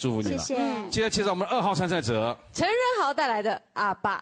祝福你了。谢谢接下来介绍我们二号参赛者，陈仁豪带来的《阿爸》。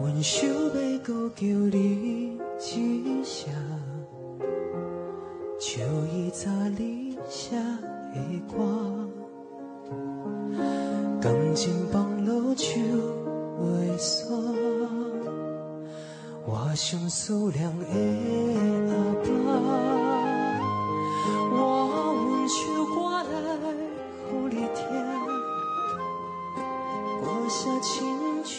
阮想要搁叫你一声，像以早你写的歌，感情放落手袂散。我想思念的阿爸。我阮唱歌来给你听，歌声亲像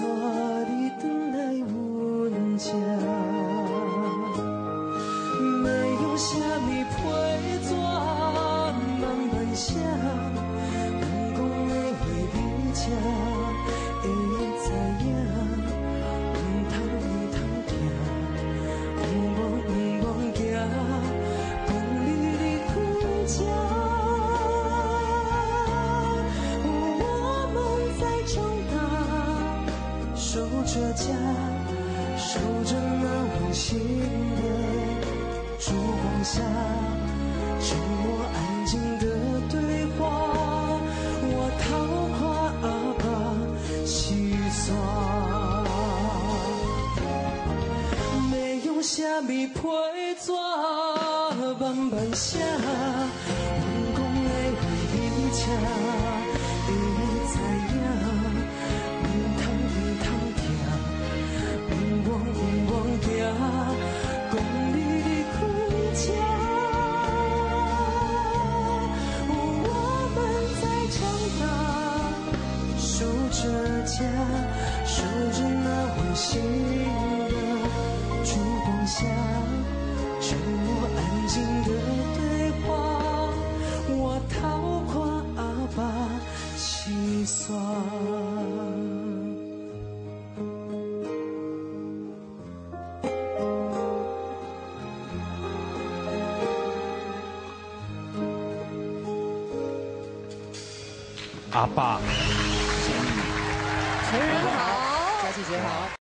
带着家，守着那温馨的烛光下，沉默安静的对话。我偷看阿爸心酸。没用什么批纸慢慢写？心酸。阿爸。陈仁豪。佳琪姐好。